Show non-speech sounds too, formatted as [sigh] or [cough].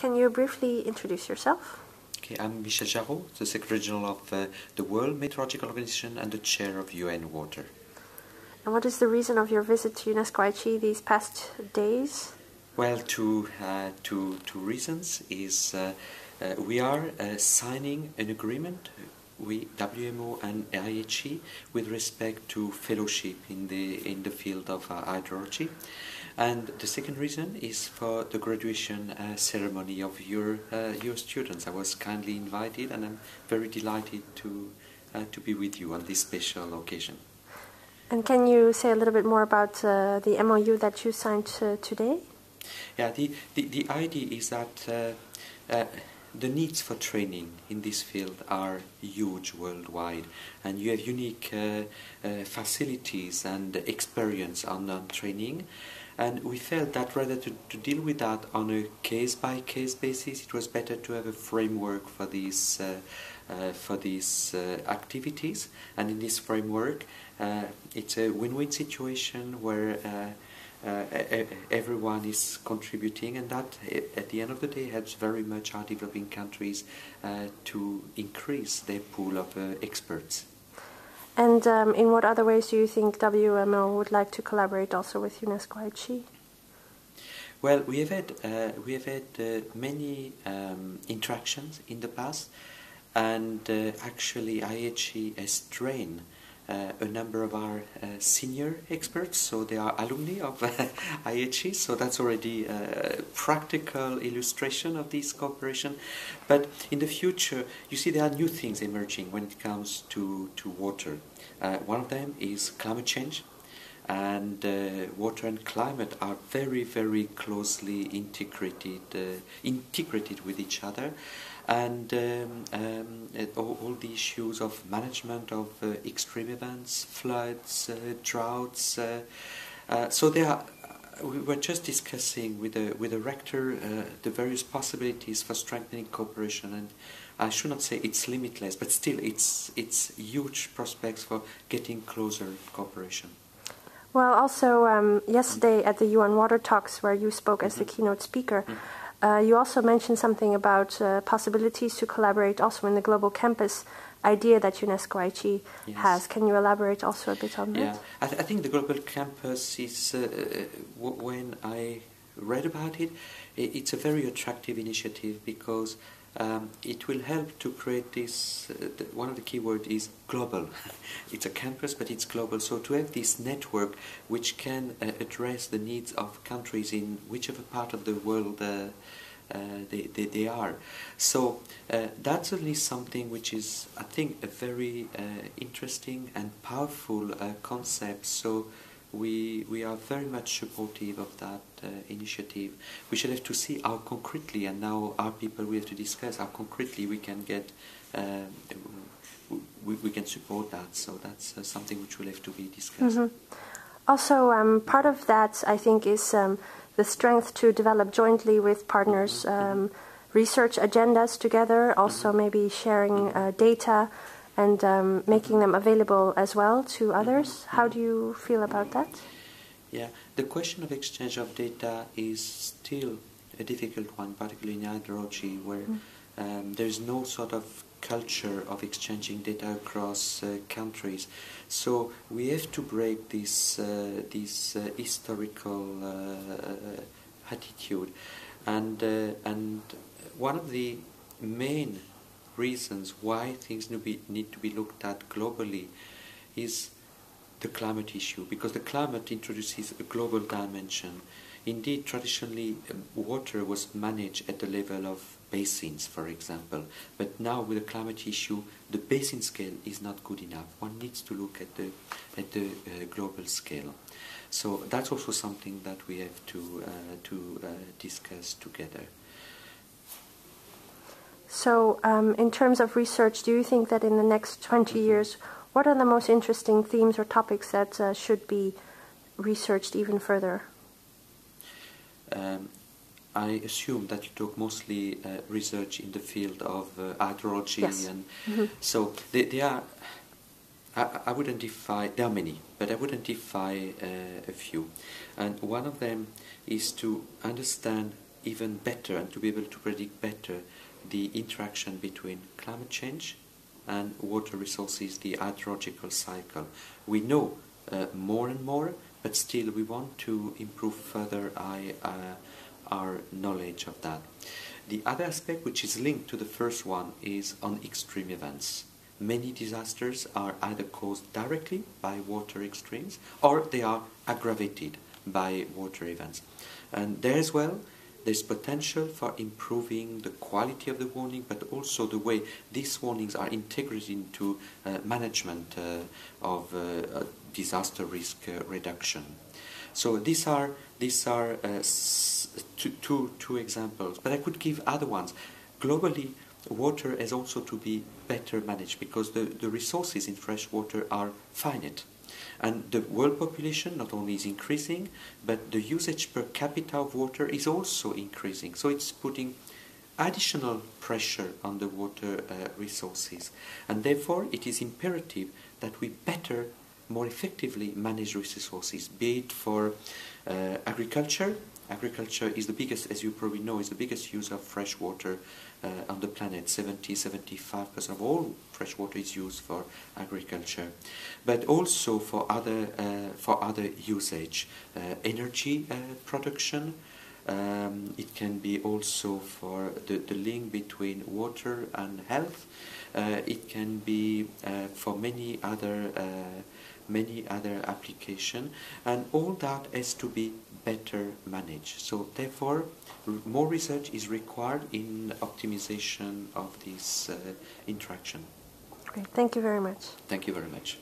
Can you briefly introduce yourself? Okay, I'm Michel Jarraud, the Secretary General of uh, the World Meteorological Organization and the Chair of UN Water. And what is the reason of your visit to UNESCO IHE these past days? Well, two, uh, two, two reasons is uh, uh we are uh, signing an agreement we WMO and IHE with respect to fellowship in the in the field of uh, hydrology. And the second reason is for the graduation uh, ceremony of your uh, your students. I was kindly invited, and I'm very delighted to uh, to be with you on this special occasion. And can you say a little bit more about uh, the MOU that you signed uh, today? Yeah, the, the, the idea is that the needs for training in this field are huge worldwide, and you have unique uh, uh, facilities and experience on, on training. And we felt that rather to, to deal with that on a case by case basis, it was better to have a framework for these uh, uh for these uh, activities. And in this framework, uh, it's a win-win situation where uh, everyone is contributing, and that at the end of the day helps very much our developing countries uh, to increase their pool of uh, experts. And um, in what other ways do you think WMO would like to collaborate also with UNESCO? Well, we have had uh, we have had uh, many um, interactions in the past, and uh, actually IHE has trained a number of our uh, senior experts, so they are alumni of [laughs] IHE, so that's already a practical illustration of this cooperation. But in the future, you see there are new things emerging when it comes to, to water. Uh, one of them is climate change, and uh, water and climate are very, very closely integrated, uh, integrated with each other and um, um, all, all, the issues of management of uh, extreme events, floods, uh, droughts. Uh, uh so they are. We were just discussing with the with the rector uh, the various possibilities for strengthening cooperation, and I should not say it's limitless, but still it's it's huge prospects for getting closer cooperation. Well, also um, yesterday at the UN Water Talks, where you spoke as mm-hmm. the keynote speaker. Mm-hmm uh, you also mentioned something about uh, possibilities to collaborate also in the global campus idea that UNESCO IHE yes. has. Can you elaborate also a bit on yeah. that? Yeah, I, th- I, think the global campus is, uh, w- when I read about it, it's a very attractive initiative because um, it will help to create this. Uh, the, one of the key words is global. [laughs] it's a campus, but it's global. So to have this network which can uh, address the needs of countries in whichever part of the world uh, uh they, they, they, are. So uh, that's at least something which is, I think, a very uh, interesting and powerful concept. So we, we are very much supportive of that uh, initiative. We shall have to see how concretely, and now our people we have to discuss how concretely we can get, uh, we, we can support that. So that's uh, something which will have to be discussed. Mm-hmm. Also, um, part of that I think is um, the strength to develop jointly with partners mm-hmm. um, research agendas together. Also, mm-hmm. maybe sharing uh, data and um, making them available as well to others. Mm-hmm. How do you feel about that? Yeah, the question of exchange of data is still a difficult one, particularly in hydrology, where mm. um, there is no sort of culture of exchanging data across uh, countries. So we have to break this uh, this uh, historical uh, attitude, and uh, and one of the main reasons why things need, to be looked at globally is the climate issue, because the climate introduces a global dimension. Indeed, traditionally, um, water was managed at the level of basins, for example, but now with the climate issue, the basin scale is not good enough. One needs to look at the at the uh, global scale. So that's also something that we have to uh, to uh, discuss together. So, um, in terms of research, do you think that in the next 20 mm-hmm. years, what are the most interesting themes or topics that uh, should be researched even further? Um, I assume that you talk mostly uh, research in the field of uh, hydrology, yes. and mm-hmm. so they, they are. I, I, would identify there are many, but I would identify uh, a few, and one of them is to understand even better and to be able to predict better the interaction between climate change and water resources, the hydrological cycle. We know uh, more and more, but still we want to improve further our, uh, our knowledge of that. The other aspect which is linked to the first one is on extreme events. Many disasters are either caused directly by water extremes or they are aggravated by water events. And there as well, there's potential for improving the quality of the warning, but also the way these warnings are integrated into uh, management uh, of uh, disaster risk uh, reduction. So these are these are uh, two, two, two examples, but I could give other ones. Globally, water has also to be better managed because the, the resources in fresh water are finite. And the world population not only is increasing, but the usage per capita of water is also increasing. So it's putting additional pressure on the water uh, resources. And therefore, it is imperative that we better, more effectively manage resources, be it for uh, agriculture, Agriculture is the biggest, as you probably know, is the biggest user of fresh water uh, on the planet. 70-75% of all fresh water is used for agriculture, but also for other uh, for other usage, uh, energy uh, production. Um, it can be also for the, the link between water and health. Uh, it can be uh, for many other many other application and all that has to be better managed so therefore more research is required in optimization of this uh, interaction Great. Thank you very much. Thank you very much.